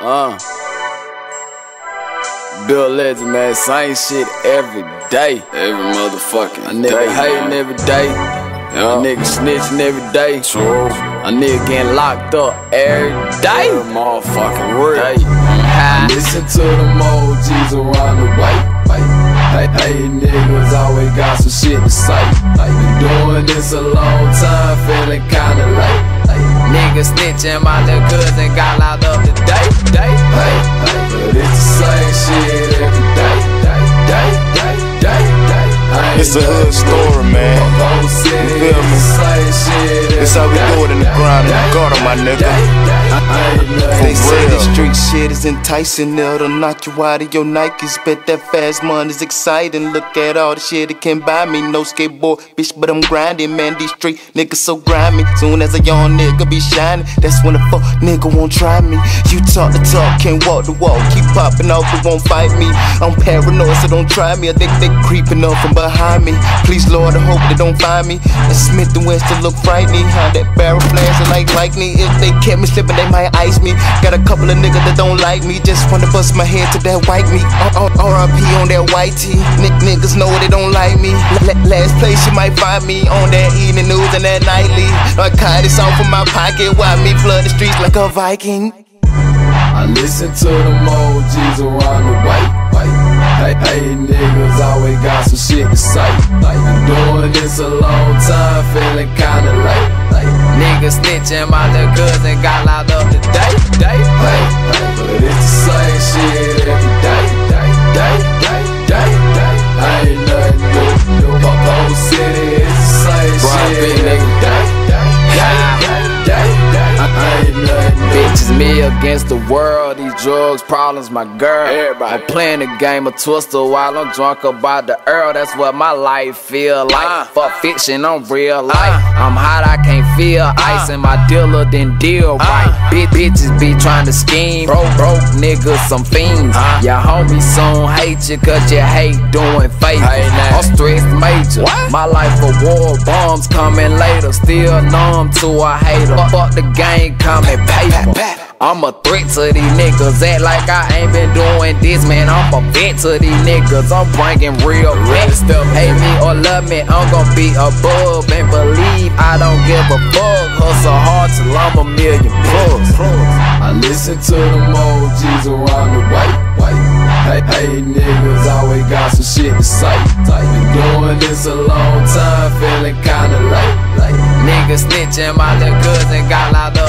Uh. Built Legend, man, same shit every day. Every motherfucking A nigga day, hating man. every day. Yeah. A nigga snitching every day. True. A nigga getting locked up every day. Every motherfucking real. Day. I Ha. listen to them OGs around the way. Hey, hey, niggas always got some shit to say. Like, been doing this a long time, feeling kinda late. Hey, Nigga snitching, my little cousin got locked up today. Day. hey, hey, but it's the same shit every day. Day, day, day, day, day. I ain't It's a hood story, man. My whole city You feel is me? the same shit This how we every do it in the day. ground and the Day, gutter, my day, nigga. Day, day. I ain't nothing For They say the street shit is enticing, it'll knock you out of your Nikes. Bet that fast money's exciting. Look at all the shit it can buy me. No skateboard, bitch, but I'm grinding, man. These street niggas so grimy. Soon as a young nigga be shining, that's when the fuck nigga won't try me. You talk the talk, can't walk the walk. Keep popping off, but won't fight me. I'm paranoid, so don't try me. I think they creeping up from behind me. Please, Lord, I hope they don't find me. And Smith and Wesson look frightening. How that barrel flashing like lightning. If they catch me slipping, they might ice me. Got a couple of niggas that don't like me. Just wanna bust my head to that white R- RIP on that white tee. Nick niggas know they don't like me. La- la- last place you might find me on that evening news and that nightly. Narcotics off of my pocket. Why me flood the streets like a Viking? I listen to them OGs around the way. Hey, hey, niggas always got some shit to say. Like, doing this a Snitching, my little cousin got locked up today. Day. hey, hey, but it's the same shit against the world. These drugs, problems, my girl. Everybody. I'm playing the game of Twister while I'm drunk about the Earl. That's what my life feel like. Uh. Fuck fiction, I'm real life. I'm hot, I can't feel ice, and my dealer didn't deal right. Bitch, bitches be trying to scheme. Broke, broke niggas, some fiends. Uh. Your homies soon hate you cause you hate doing favors. Hey. I'm stressed major. What? My life a war, bombs coming later. Still numb to a hater. Fuck the game, coming paper. I'm a threat to these niggas. Act like I ain't been doing this, man. I'm a vet to these niggas. I'm bringing real back stuff. Hate me or love me, I'm gonna be above and believe I don't give a fuck. Hustle hard till I'm a million plus. I listen to them OGs around the way. Hey, hey, niggas always got some shit to say. Like, been doing this a long time, feeling kinda late. Like, Niggas snitching, my little cousin got locked up